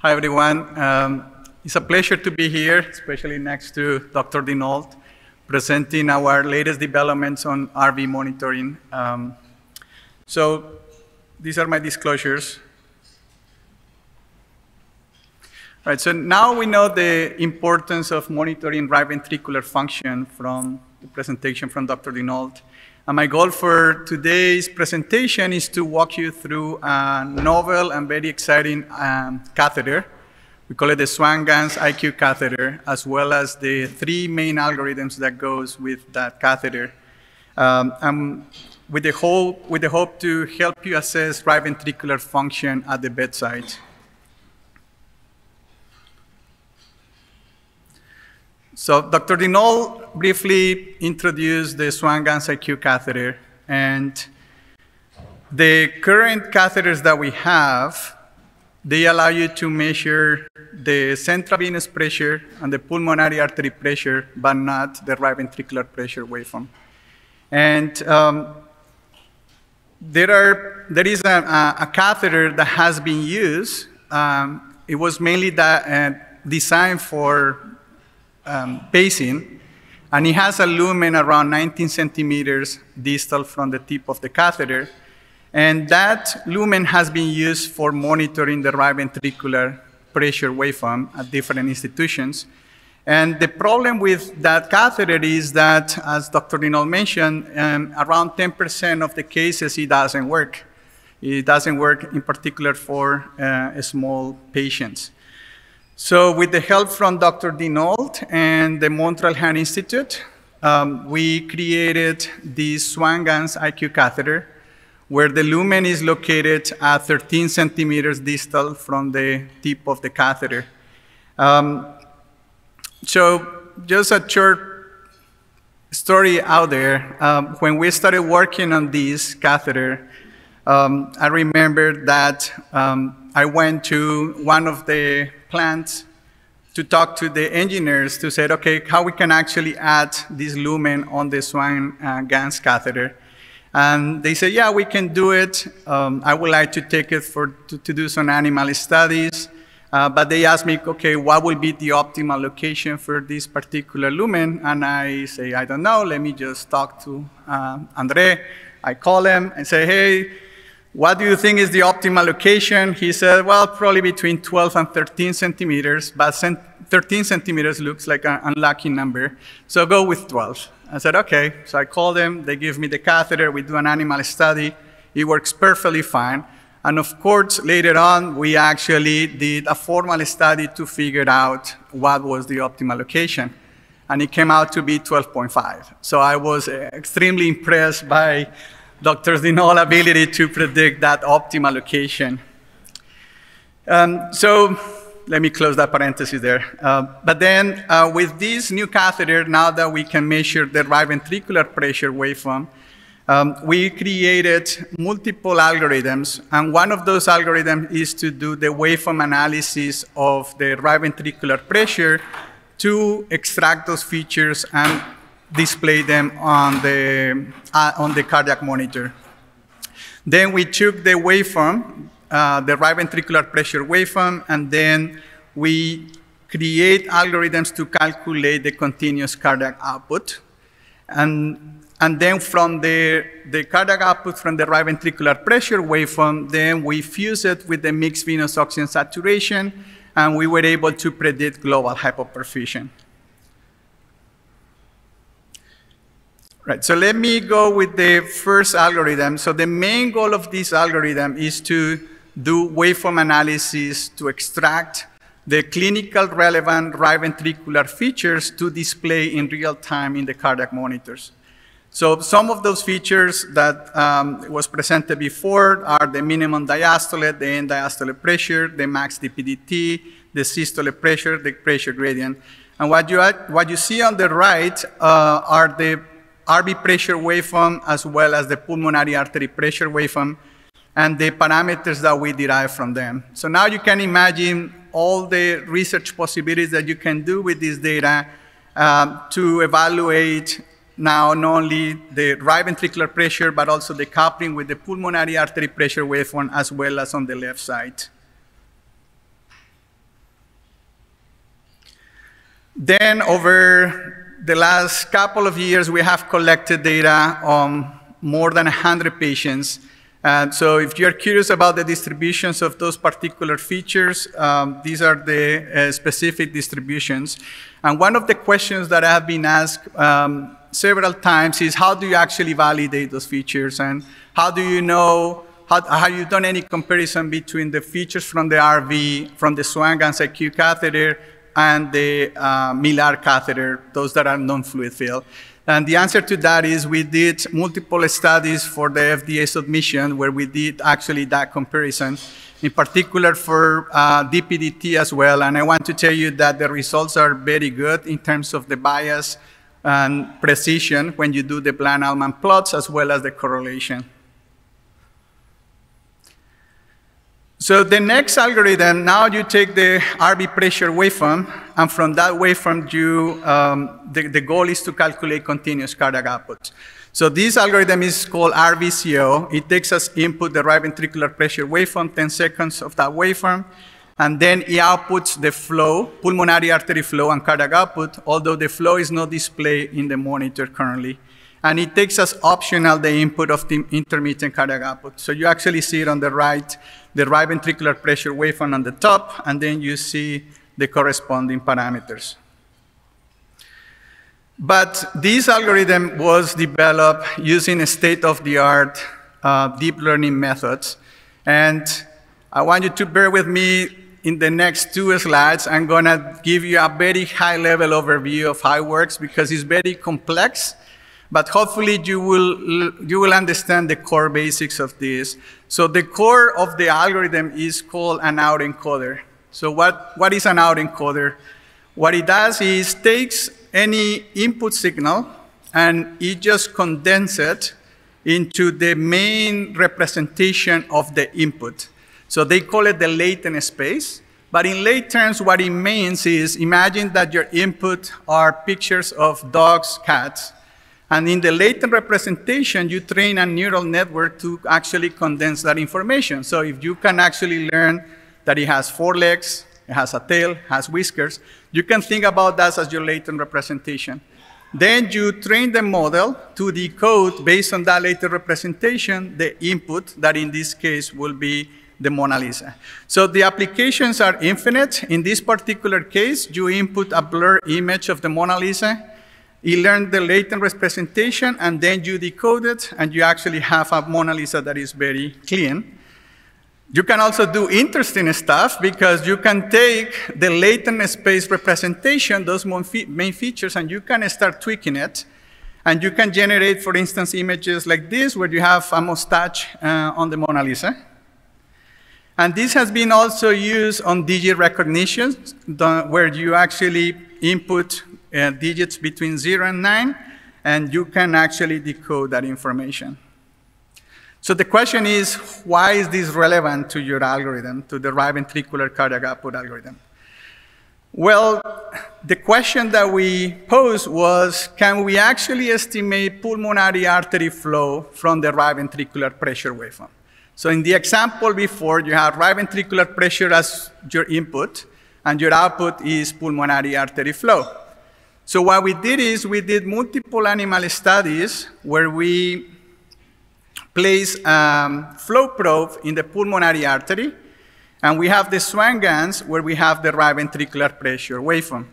Hi, everyone. Um, it's a pleasure to be here, especially next to Dr. Denault, presenting our latest developments on RV monitoring. Um, so these are my disclosures. All right, so now we know the importance of monitoring right ventricular function from the presentation from Dr. Denault. And my goal for today's presentation is to walk you through a novel and very exciting um, catheter. We call it the Swan-Ganz IQ catheter, as well as the three main algorithms that goes with that catheter. Um, and with the, with the hope to help you assess right ventricular function at the bedside. So Dr. Denault briefly introduced the Swan-Ganz IQ catheter, and the current catheters that we have, they allow you to measure the central venous pressure and the pulmonary artery pressure, but not the right ventricular pressure waveform. And um, there, are, there is a, a, catheter that has been used. Um, it was mainly that, uh, designed for um, pacing, and it has a lumen around 19 centimeters distal from the tip of the catheter. And that lumen has been used for monitoring the right ventricular pressure waveform at different institutions. And the problem with that catheter is that, as Dr. Denault mentioned, um, around 10% of the cases it doesn't work. It doesn't work in particular for uh, small patients. So with the help from Dr. Denault and the Montreal Heart Institute, um, we created this Swan-Ganz IQ catheter where the lumen is located at 13 centimeters distal from the tip of the catheter. Um, so just a short story out there. Um, when we started working on this catheter, um, I remember that um, I went to one of the plants to talk to the engineers to say, okay, how we can actually add this lumen on the Swan uh, Ganz catheter. And they said, yeah, we can do it. Um, I would like to take it for, to, to do some animal studies. Uh, but they asked me, okay, what will be the optimal location for this particular lumen? And I say, I don't know. Let me just talk to uh, Andre. I call him and say, hey, what do you think is the optimal location? He said, well, probably between 12 and 13 centimeters, but 13 centimeters looks like an unlucky number, so go with 12. I said, okay. So I called them, they give me the catheter, we do an animal study, it works perfectly fine. And of course, later on, we actually did a formal study to figure out what was the optimal location. And it came out to be 12.5. So I was extremely impressed by Dr. Denault's ability to predict that optimal location. Um, so let me close that parenthesis there. Uh, but then uh, with this new catheter, now that we can measure the right ventricular pressure waveform, um, we created multiple algorithms, and one of those algorithms is to do the waveform analysis of the right ventricular pressure to extract those features and display them on the, uh, on the cardiac monitor. Then we took the waveform, uh, the right ventricular pressure waveform, and then we create algorithms to calculate the continuous cardiac output. And, and then from the, the cardiac output from the right ventricular pressure waveform, then we fuse it with the mixed venous oxygen saturation, and we were able to predict global hypoperfusion. Right, so let me go with the first algorithm. So the main goal of this algorithm is to do waveform analysis to extract the clinical relevant right ventricular features to display in real time in the cardiac monitors. So some of those features that um, was presented before are the minimum diastole, the end diastole pressure, the max DPDT, the systole pressure, the pressure gradient. And what you, what you see on the right uh, are the RV pressure waveform as well as the pulmonary artery pressure waveform and the parameters that we derive from them. So now you can imagine all the research possibilities that you can do with this data um, to evaluate now not only the right ventricular pressure, but also the coupling with the pulmonary artery pressure waveform as well as on the left side. Then over the last couple of years, we have collected data on more than 100 patients. And so if you're curious about the distributions of those particular features, um, these are the uh, specific distributions. And one of the questions that I have been asked um, several times is how do you actually validate those features? And how do you know, how, have you done any comparison between the features from the RV, from the Swan-Ganz IQ catheter, and the uh, Millar catheter, those that are non-fluid filled? And the answer to that is we did multiple studies for the FDA submission where we did actually that comparison, in particular for uh, DPDT as well. And I want to tell you that the results are very good in terms of the bias and precision when you do the Bland-Altman plots as well as the correlation. So the next algorithm, now you take the RV pressure waveform, and from that waveform, you, um, the, the goal is to calculate continuous cardiac output. So this algorithm is called RVCO. It takes as input the right ventricular pressure waveform, 10 seconds of that waveform, and then it outputs the flow, pulmonary artery flow and cardiac output, although the flow is not displayed in the monitor currently. And it takes as optional the input of the intermittent cardiac output. So you actually see it on the right, the right ventricular pressure waveform on the top, and then you see the corresponding parameters. But this algorithm was developed using a state-of-the-art uh, deep learning methods. And I want you to bear with me in the next two slides. I'm going to give you a very high-level overview of how it works because it's very complex but hopefully you will, you will understand the core basics of this. So the core of the algorithm is called an autoencoder. So what, what is an autoencoder? What it does is takes any input signal and it just condenses it into the main representation of the input. So they call it the latent space. But in lay terms, what it means is imagine that your input are pictures of dogs, cats, and in the latent representation, you train a neural network to actually condense that information. So if you can actually learn that it has four legs, it has a tail, has whiskers, you can think about that as your latent representation. Then you train the model to decode, based on that latent representation, the input that in this case will be the Mona Lisa. So the applications are infinite. In this particular case, you input a blur image of the Mona Lisa, you learn the latent representation, and then you decode it, and you actually have a Mona Lisa that is very clean. You can also do interesting stuff because you can take the latent space representation, those main features, and you can start tweaking it. And you can generate, for instance, images like this, where you have a mustache uh, on the Mona Lisa. And this has been also used on digit recognition, where you actually input uh, digits between 0 and 9, and you can actually decode that information. So the question is, why is this relevant to your algorithm, to the right ventricular cardiac output algorithm? Well, the question that we posed was, can we actually estimate pulmonary artery flow from the right ventricular pressure waveform? So in the example before, you have right ventricular pressure as your input, and your output is pulmonary artery flow. So what we did is we did multiple animal studies where we placed um, flow probe in the pulmonary artery, and we have the Swan-Ganz where we have the right ventricular pressure waveform.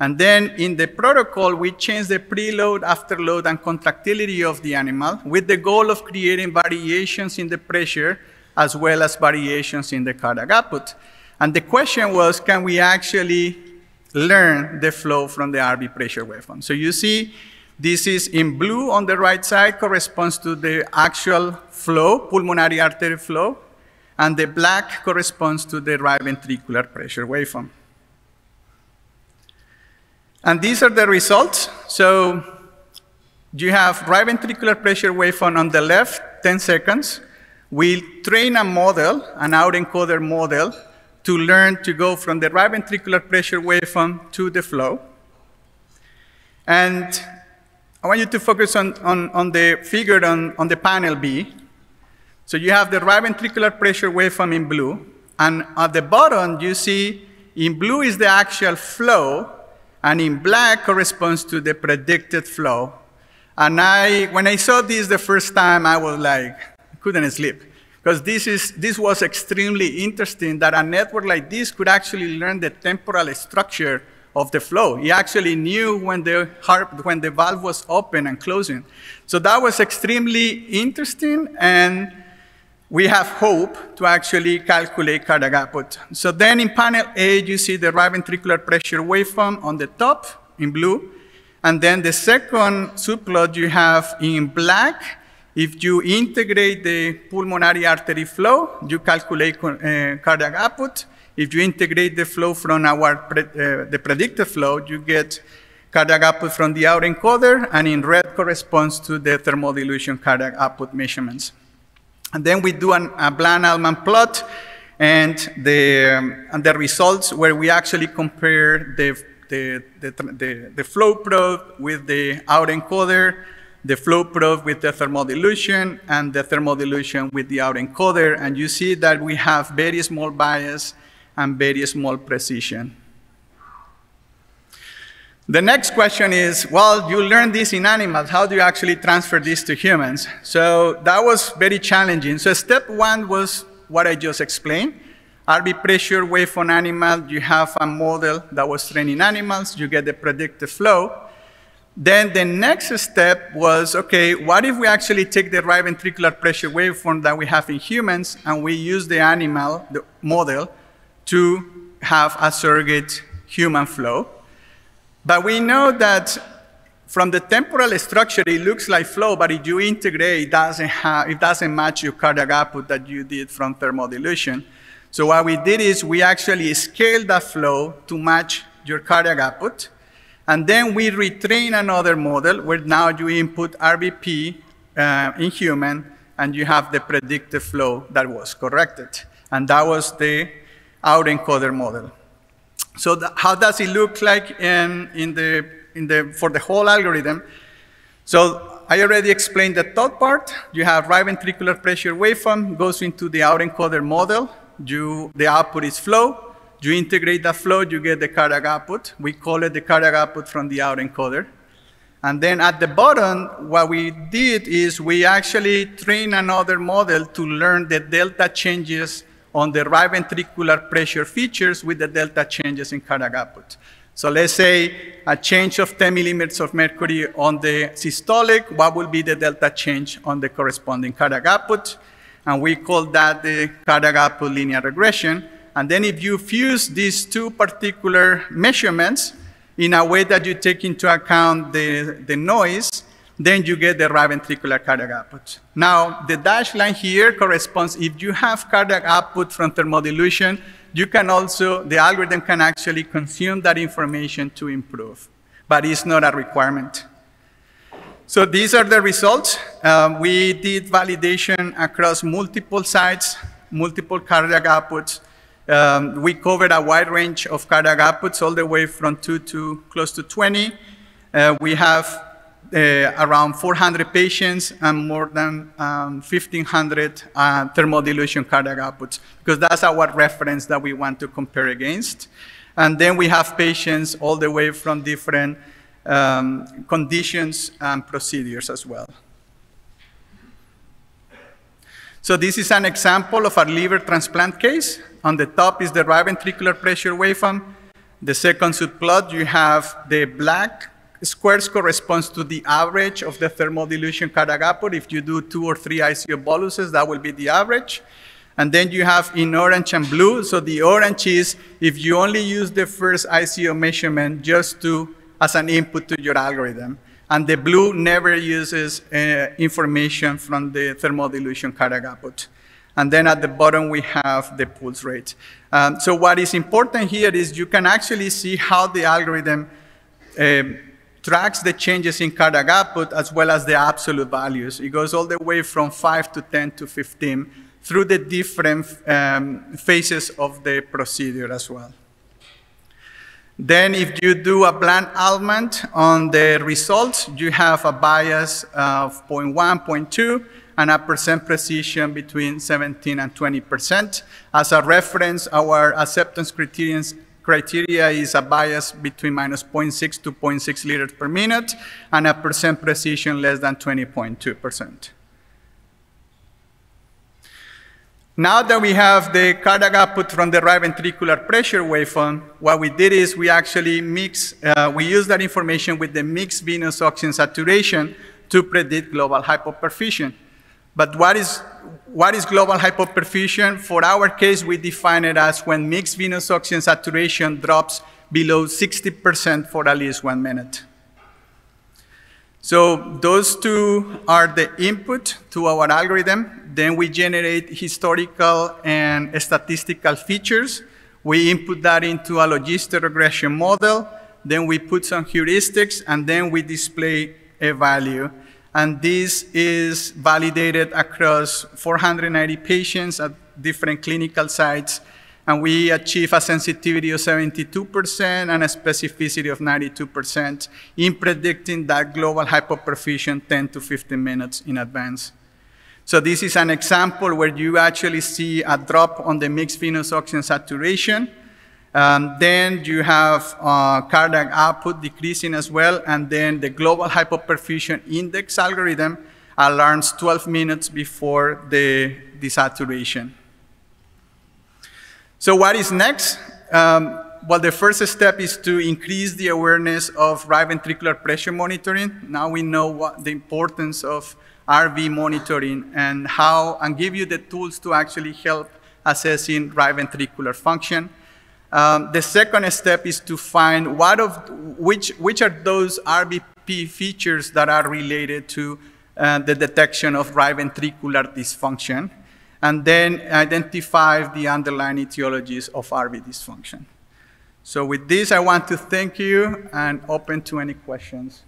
And then in the protocol, we changed the preload, afterload, and contractility of the animal with the goal of creating variations in the pressure as well as variations in the cardiac output. And the question was, can we actually learn the flow from the RV pressure waveform. So you see, this is in blue on the right side corresponds to the actual flow, pulmonary artery flow, and the black corresponds to the right ventricular pressure waveform. And these are the results. So you have right ventricular pressure waveform on the left, 10 seconds. We train a model, an autoencoder model, to learn to go from the right ventricular pressure waveform to the flow. And I want you to focus on, on, on the figure on, on the panel B. So you have the right ventricular pressure waveform in blue, and at the bottom you see in blue is the actual flow, and in black corresponds to the predicted flow. And I, when I saw this the first time, I was like, couldn't sleep. Because this, is, this was extremely interesting that a network like this could actually learn the temporal structure of the flow. He actually knew when the, heart, when the valve was open and closing. So that was extremely interesting, and we have hope to actually calculate cardiac output. So then in panel A, you see the right ventricular pressure waveform on the top in blue, and then the second subplot you have in black. If you integrate the pulmonary artery flow, you calculate uh, cardiac output. If you integrate the flow from our pre uh, the predicted flow, you get cardiac output from the autoencoder, and in red corresponds to the thermodilution cardiac output measurements. And then we do an, a Bland-Altman plot, and the, um, and the results where we actually compare the the, the, the, the flow probe with the autoencoder, the flow probe with the thermodilution, and the thermodilution with the autoencoder. And you see that we have very small bias and very small precision. The next question is, well, you learned this in animals. How do you actually transfer this to humans? So that was very challenging. So step one was what I just explained. RV pressure wave on animal, you have a model that was trained in animals, you get the predicted flow. Then the next step was, okay, what if we actually take the right ventricular pressure waveform that we have in humans and we use the animal, the model, to have a surrogate human flow? But we know that from the temporal structure, it looks like flow, but if you integrate, it doesn't, have, it doesn't match your cardiac output that you did from thermodilution. So what we did is we actually scaled that flow to match your cardiac output. And then we retrain another model where now you input RVP uh, in human and you have the predicted flow that was corrected. And that was the autoencoder model. So the, how does it look like in, in the, in the, for the whole algorithm? So I already explained the top part. You have right ventricular pressure waveform, goes into the autoencoder model you, the output is flow. You integrate that flow, you get the cardiac output. We call it the cardiac output from the autoencoder. And then at the bottom, what we did is we actually train another model to learn the delta changes on the right ventricular pressure features with the delta changes in cardiac output. So let's say a change of 10 millimeters of mercury on the systolic, what will be the delta change on the corresponding cardiac output? and we call that the cardiac output linear regression. And then if you fuse these two particular measurements in a way that you take into account the, the noise, then you get the right ventricular cardiac output. Now, the dashed line here corresponds, if you have cardiac output from thermodilution, you can also, the algorithm can actually consume that information to improve, but it's not a requirement. So these are the results. Um, we did validation across multiple sites, multiple cardiac outputs. Um, we covered a wide range of cardiac outputs, all the way from 2 to close to 20. Uh, we have uh, around 400 patients and more than um, 1,500 uh, thermodilution cardiac outputs, because that's our reference that we want to compare against. And then we have patients all the way from different um, conditions and procedures as well. So this is an example of a liver transplant case. On the top is the right ventricular pressure waveform. The second subplot, you have the black squares corresponds to the average of the thermodilution cardiac output. If you do two or three ICO boluses, that will be the average. And then you have in orange and blue. So the orange is if you only use the first ICO measurement just to as an input to your algorithm. And the blue never uses uh, information from the thermodilution cardiac output. And then at the bottom, we have the pulse rate. Um, so what is important here is you can actually see how the algorithm um, tracks the changes in cardiac output as well as the absolute values. It goes all the way from 5 to 10 to 15 through the different um, phases of the procedure as well. Then if you do a Bland-Altman on the results, you have a bias of 0.1, 0.2, and a percent precision between 17 and 20%. As a reference, our acceptance criteria is a bias between minus 0.6 to 0.6 liters per minute and a percent precision less than 20.2%. Now that we have the cardiac output from the right ventricular pressure waveform, what we did is we actually mix, uh, we use that information with the mixed venous oxygen saturation to predict global hypoperfusion. But what is, what is global hypoperfusion? For our case, we define it as when mixed venous oxygen saturation drops below 60% for at least one minute. So those two are the input to our algorithm. Then we generate historical and statistical features. We input that into a logistic regression model. Then we put some heuristics, and then we display a value. And this is validated across 490 patients at different clinical sites. And we achieve a sensitivity of 72% and a specificity of 92% in predicting that global hypoperfusion 10 to 15 minutes in advance. So this is an example where you actually see a drop on the mixed venous oxygen saturation. Um, then you have uh, cardiac output decreasing as well, and then the global hypoperfusion index algorithm alarms 12 minutes before the desaturation. So what is next? Um, well, the first step is to increase the awareness of right ventricular pressure monitoring. Now we know what the importance of RV monitoring and how, and give you the tools to actually help assessing right ventricular function. Um, the second step is to find what of which which are those RVP features that are related to uh, the detection of right ventricular dysfunction, and then identify the underlying etiologies of RV dysfunction. So with this, I want to thank you and open to any questions.